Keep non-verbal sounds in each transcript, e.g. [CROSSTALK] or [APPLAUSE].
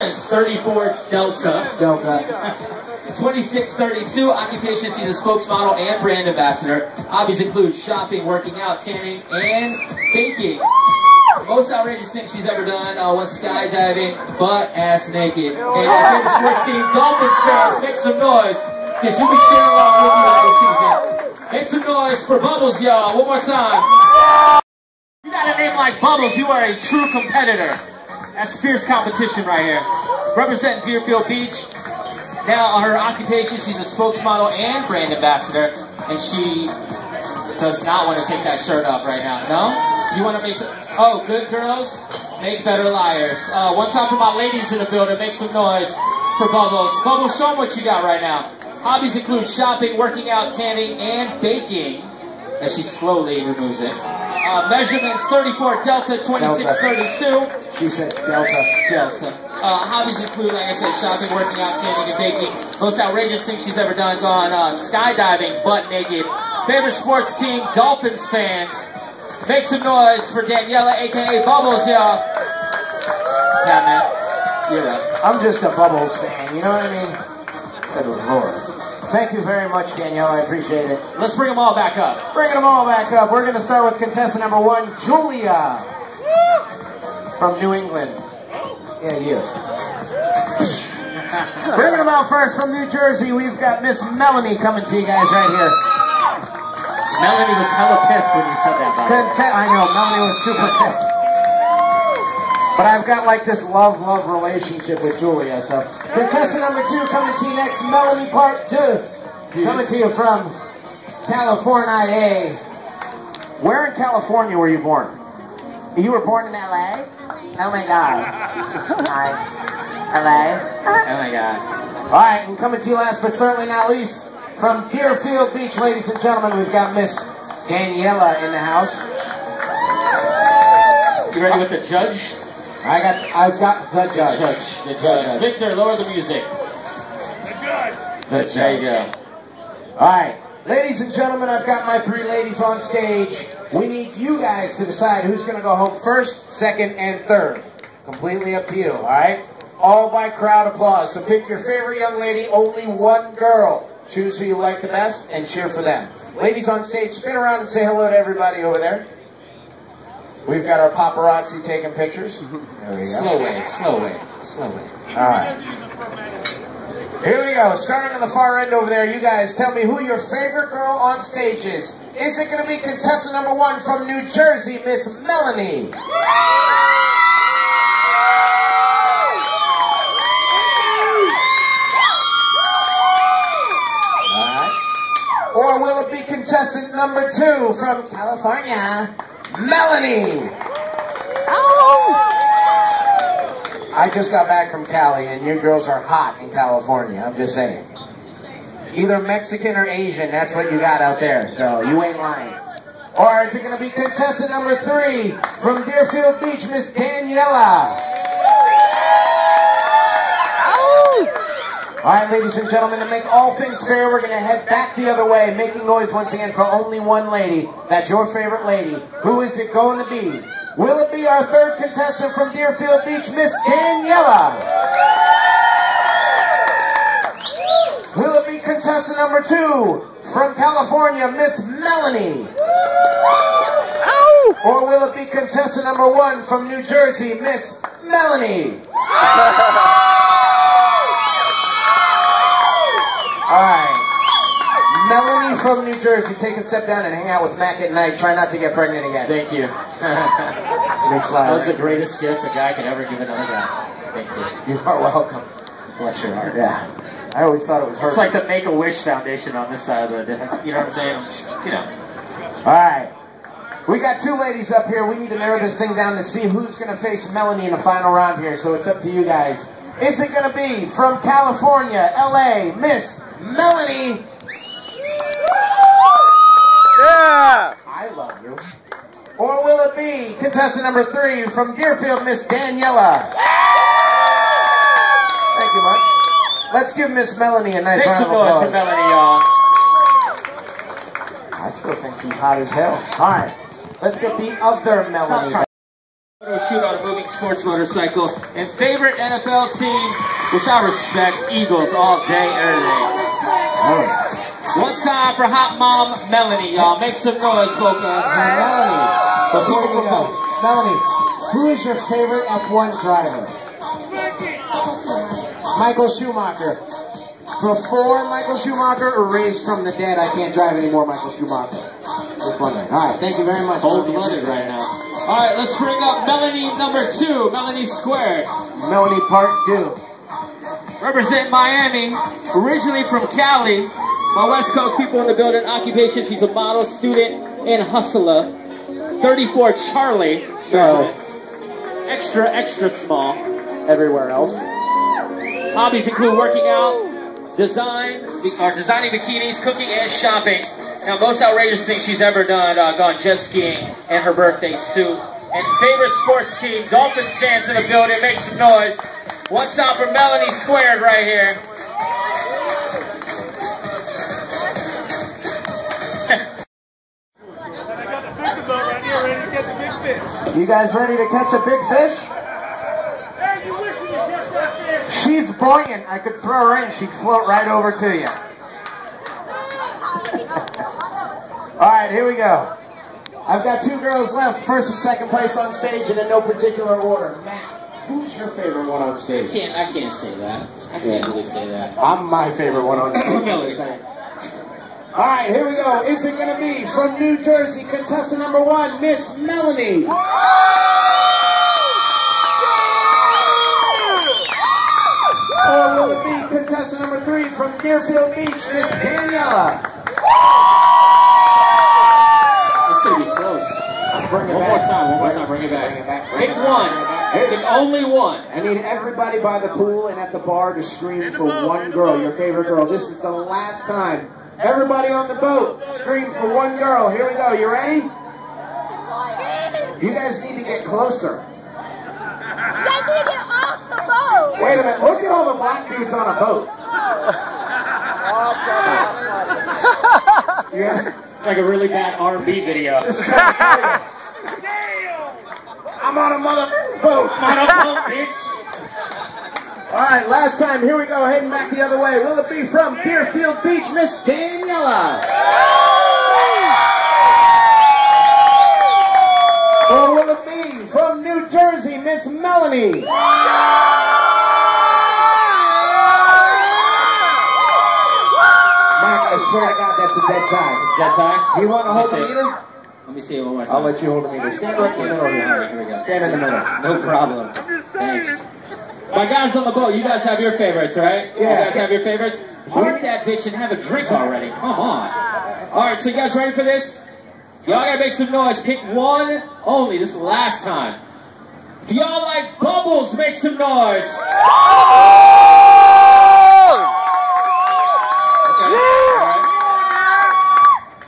It's 34 Delta. Delta. 2632, occupation, she's a spokesmodel and brand ambassador. Hobbies include shopping, working out, tanning, and baking. Most outrageous thing she's ever done uh, was skydiving, butt ass naked. And our favorite sports team, Dolphins fans, make some noise, because you'll be cheering along with you all season. Make some noise for Bubbles, y'all. One more time. You got a name like Bubbles, you are a true competitor. That's fierce competition right here. Representing Deerfield Beach. Now, on her occupation, she's a spokesmodel and brand ambassador, and she does not want to take that shirt off right now. No? You want to make some... Oh, good girls, make better liars. Uh, one time for my ladies in the building, make some noise for Bubbles. Bubbles, show them what you got right now. Hobbies include shopping, working out, tanning, and baking. As she slowly removes it. Uh, measurements 34 Delta 2632. She said Delta. Delta. Uh, hobbies include, like I said, shopping, working out, tanning, and baking. Most outrageous thing she's ever done, gone uh, skydiving, butt naked. Favorite sports team, Dolphins fans. Make some noise for Daniela, aka Bubbles, y'all. Yeah, man. You're up. I'm just a Bubbles fan, you know what I mean? Good Lord. Thank you very much, Danielle. I appreciate it. Let's bring them all back up. Bringing them all back up. We're going to start with contestant number one, Julia. From New England. Yeah, you. Bringing them out first from New Jersey, we've got Miss Melanie coming to you guys right here. Melanie was hella pissed when you said that, by the way. Conte- I know, Melanie was super pissed. But I've got like this love-love relationship with Julia, so. Contestant number two coming to you next, Melanie Part 2. Coming to you from California. Where in California were you born? You were born in LA? Oh my god. Hi. LA? Oh my god. All right, and coming to you last but certainly not least, from Deerfield Beach, ladies and gentlemen, we've got Miss Daniela in the house. You ready with the judge? I got, I've got the judge. Judge. The judge. Victor, lower the music. The judge. The judge. There you go. All right, ladies and gentlemen, I've got my three ladies on stage. We need you guys to decide who's going to go home first, second, and third. Completely up to you. All right, all by crowd applause. So pick your favorite young lady. Only one girl. Choose who you like the best and cheer for them. Ladies on stage, spin around and say hello to everybody over there. We've got our paparazzi taking pictures. [LAUGHS] There we go. Slow wave, slow wave, slow wave. All right. Here we go. Starting on the far end over there, you guys tell me who your favorite girl on stage is. Is it going to be contestant number one from New Jersey, Miss Melanie? Contestant number two from California, Melanie? Oh. I just got back from Cali, and your girls are hot in California. I'm just saying. Either Mexican or Asian, that's what you got out there, so you ain't lying. Or is it going to be contestant number three from Deerfield Beach, Miss Daniela? All right, ladies and gentlemen, to make all things fair, we're going to head back the other way, making noise once again for only one lady. That's your favorite lady. Who is it going to be? Will it be our third contestant from Deerfield Beach, Miss Daniela? Will it be contestant number two from California, Miss Melanie? Or will it be contestant number one from New Jersey, Miss Melanie? [LAUGHS] from New Jersey, take a step down and hang out with Mac at night. Try not to get pregnant again. Thank you. [LAUGHS] That was the greatest gift a guy could ever give another guy. Thank you. You are welcome. Bless your heart. Yeah. I always thought it was her. It's like the Make-A-Wish Foundation on this side of the, you know what I'm saying? You know. All right. We got two ladies up here. We need to narrow this thing down to see who's going to face Melanie in the final round here. So it's up to you guys. Is it going to be from California, LA, Miss Melanie? I love you. Or will it be contestant number three from Deerfield, Miss Daniela? Thank you much. Let's give Miss Melanie a nice Make round of noise for applause. Melanie, y'all. I still think she's hot as hell. All right. Let's get the other Melanie. Photo shoot on a moving sports motorcycle. And favorite NFL team, which I respect, Eagles all day, every day. All right. One time for hot mom Melanie, y'all. Make some noise, Boca. Now, Melanie, before you go, Melanie, who is your favorite F1 driver? Michael Schumacher. Before Michael Schumacher or raised from the dead, I can't drive anymore, Michael Schumacher. Just wondering. All right, thank you very much. Cold blooded right now. All right, let's bring up Melanie number two, Melanie Squared. Melanie Part 2. Represent Miami, originally from Cali. My West Coast people in the building. Occupation, she's a model, student, and hustler. 34 Charlie. Oh. Extra, extra small. Everywhere else. Hobbies include working out, design, or designing bikinis, cooking, and shopping. Now, most outrageous thing she's ever done, uh, gone jet skiing in her birthday suit. And favorite sports team, Dolphins stands in the building. Make some noise. What's up for Melanie Squared right here. You guys ready to catch a big fish? She's buoyant. I could throw her in. She'd float right over to you. [LAUGHS] All right, here we go. I've got two girls left, first and second place on stage, and in no particular order. Matt, who's your favorite one on stage? I Can't I can't say that. I can't really say that. I'm my favorite one on [COUGHS] stage. All right, here we go. Is it going to be from New Jersey, contestant number one, Miss Melanie? Or will it be contestant number three from Deerfield Beach, Miss Daniela? It's gonna be close. Bring it One back. more time. One more time. Bring it back. Bring it back. Bring Pick it back. one. Pick only one. I need everybody by the pool and at the bar to scream for one girl, your favorite girl. This is the last time. Everybody on the boat, scream for one girl. Here we go. You ready? You guys need to get closer. You guys need to get off the boat. Wait a minute. Look at all the black dudes on a boat. [LAUGHS] Yeah. It's like a really bad R&B video. [LAUGHS] Just trying to tell you. [LAUGHS] I'm on a mother boat. On a boat, bitch. All right, last time. Here we go. Heading back the other way. Will it be from Deerfield Beach, Miss Daniela? Or will it be from New Jersey, Miss Melanie? Mac, I swear to God, that's a dead tie. Is that time? Do you want to hold the Let me see. meter? Let me see it one more time. I'll let you hold the meter. Stand right in the middle here. Here we go. Stand in the middle. No problem. Thanks. My guys on the boat, you guys have your favorites, right? Yeah. You guys have your favorites? Park that bitch and have a drink already. Come on. All right, so you guys ready for this? Y'all gotta make some noise. Pick one only. This is the last time. If y'all like bubbles, make some noise. Okay. All right.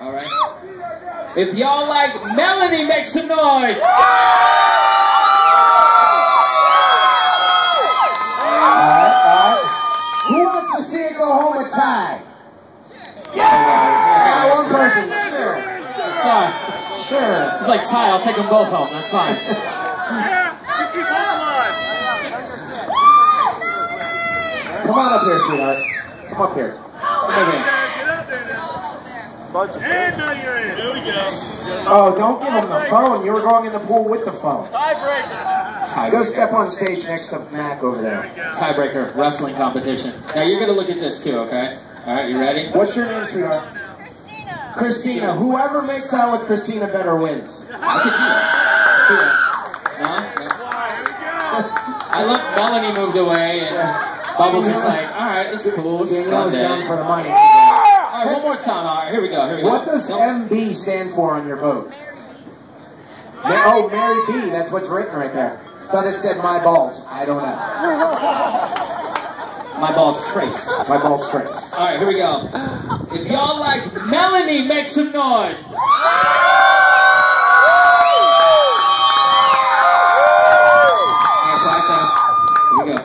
All right. If y'all like Melanie, make some noise. Sure. It's like Ty, I'll take them both home. That's fine. [LAUGHS] Come on up here, sweetheart. Come up here. Okay. Oh, don't give him the phone. You were going in the pool with the phone. Tiebreaker. Go Tiebreaker. step on stage next to Mac over there. Tiebreaker wrestling competition. Now you're gonna look at this too, okay? All right, you ready? What's your name, sweetheart? Christina. Christina. Whoever makes out with Christina better wins. I could do that. See that? No? I look. Melanie moved away, and Bubbles is like, all right, it's cool. It's Danielle's Sunday. down for the money. All right, one more time. All right, here we go. Here we go. What does Don't- MB stand for on your boat? Ma- oh, Mary B. That's what's written right there. Thought it said my balls. I don't know. [LAUGHS] My ball's Trace. My ball's Trace. All right, here we go. If y'all like Melanie, make some noise. Here we go.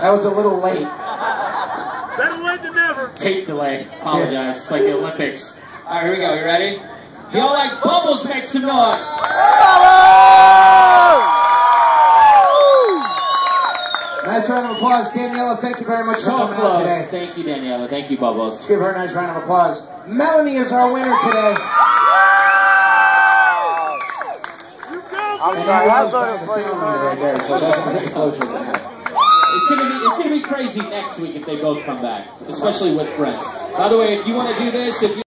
That was a little late. Better late than never. Tape delay. Apologize. Yeah. It's like the Olympics. All right, here we go. You ready? Y'all like bubbles? Make some noise. Nice round of applause. Daniela, thank you very much So for coming out today. Thank you, Daniela. Thank you, Bubbles. Let's give her a nice round of applause. Melanie is our winner today. You go, And Queen. that was by the sound meter right there, so that's pretty close to that. It's gonna be it's gonna be crazy next week if they both come back, especially with friends. By the way, if you want to do this, if you